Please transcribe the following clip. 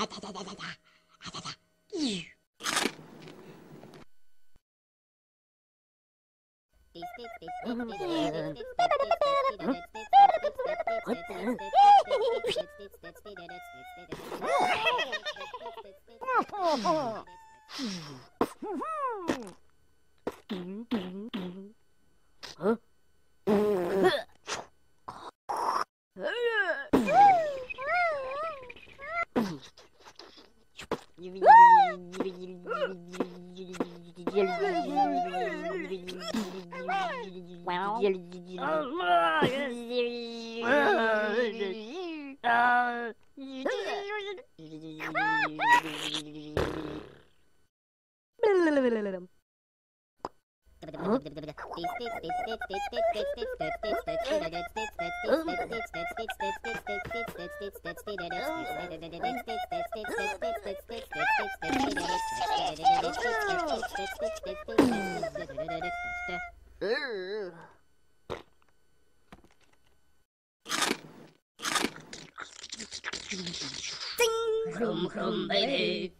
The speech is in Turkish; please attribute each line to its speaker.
Speaker 1: あたたたたた。あたた。ゆう。Huh?
Speaker 2: Oh,
Speaker 1: 띵! 흐름 흐름 베이